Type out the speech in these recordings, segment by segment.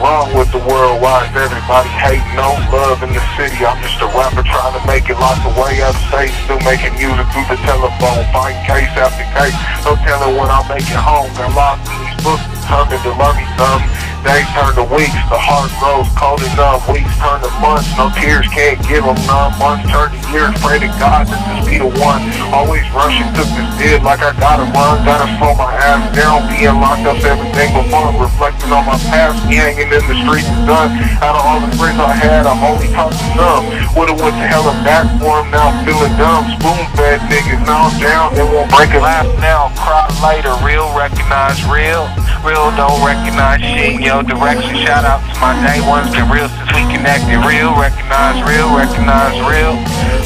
wrong with the world? Why is everybody hating on love in the city? I'm just a rapper trying to make it lots of way of state. Still making music through the telephone, fighting case after case. No telling when I'll make it home. Got lost in these books, determined to learn me something. Days turn to weeks, the heart grows cold enough. Weeks turn to months, no tears can't give them. Months turn to years, pray to God that this be the one. Always rushing, took this bid like I gotta run. Gotta slow my ass down, being locked up everything but fun. Reflecting on my past, me hanging in the streets is done. Out of all the friends I had, I've only talked to some. Would've went to hell and back for him, now feeling dumb. Spoon fed niggas, now I'm down, they won't break it. laugh now, cry later. Real recognize real, real don't recognize shit. Yo, direction, shout out to my day ones, been real since we connected. Real recognize real, recognize real.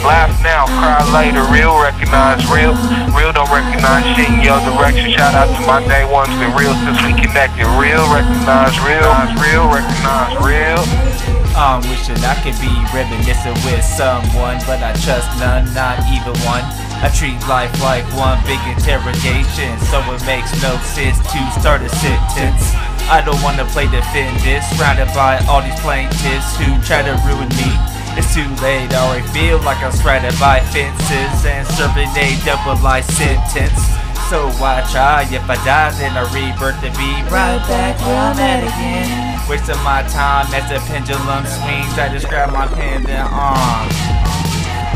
Laugh now, cry later. Real recognize real, real don't recognize shit. Yo, direction, shout out to my day ones, been real since we connected. Real recognize real, real recognize real. I'm wishing I could be reminiscing with someone, but I trust none, not even one. I treat life like one big interrogation, so it makes no sense to start a sentence. I don't wanna play defendant, surrounded by all these plaintiffs who try to ruin me. It's too late, I already feel like I'm surrounded by fences and serving a double life sentence. So why try? If I die, then I rebirth to be right back where I'm at again. Wasting my time as the pendulum swings. I just grab my pen and arm.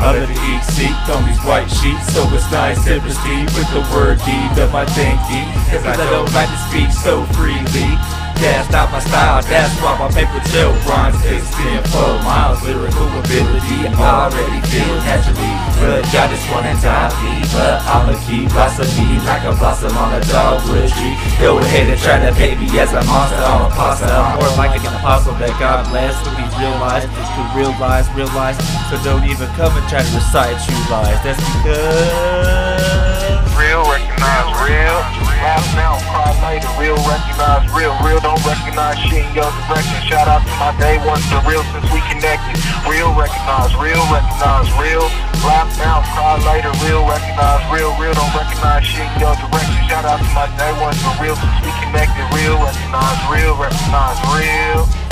I let the ink seep on these white sheets So it's nice to proceed with the word deed of my thinking Cause I don't like to speak so freely That's not my style, that's why my paper trail rhymes Extend four miles, lyrical ability already feel naturally. But y'all just wanna top me But I'ma keep blossoming like a blossom on a dogwood tree. Go ahead and try to paint me as a monster I'm a pasta more like an apostle that God bless with these real lies, to realize, realize. So don't even come and try to recite true lies. That's because cry later. Real, recognize real. Real don't recognize shit in your direction. Shout out to my day ones, the real since we connected. Real, recognize real, recognize real. Laugh now, cry later. Real, recognize real. Real don't recognize shit in your direction. Shout out to my day ones, the real since we connected. Real, recognize real, recognize real.